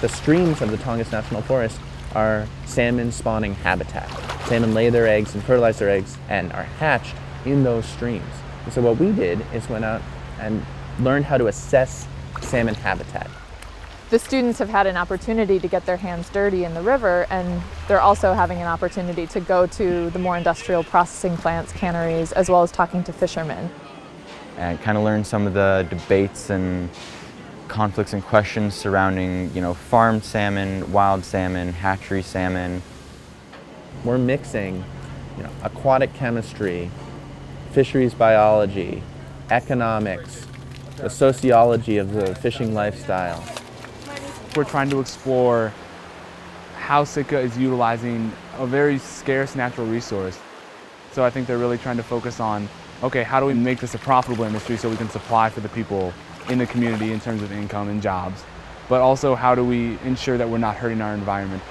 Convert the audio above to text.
The streams of the Tongass National Forest are salmon spawning habitat. Salmon lay their eggs and fertilize their eggs and are hatched in those streams. And so what we did is went out and learned how to assess salmon habitat. The students have had an opportunity to get their hands dirty in the river and they're also having an opportunity to go to the more industrial processing plants, canneries, as well as talking to fishermen. And kind of learn some of the debates and conflicts and questions surrounding, you know, farmed salmon, wild salmon, hatchery salmon. We're mixing, you know, aquatic chemistry, fisheries biology, economics, the sociology of the fishing lifestyle. We're trying to explore how Sitka is utilizing a very scarce natural resource. So I think they're really trying to focus on, okay, how do we make this a profitable industry so we can supply for the people in the community in terms of income and jobs, but also how do we ensure that we're not hurting our environment.